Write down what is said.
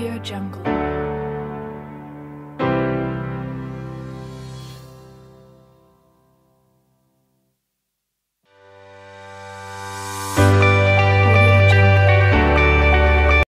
Audio Jungle.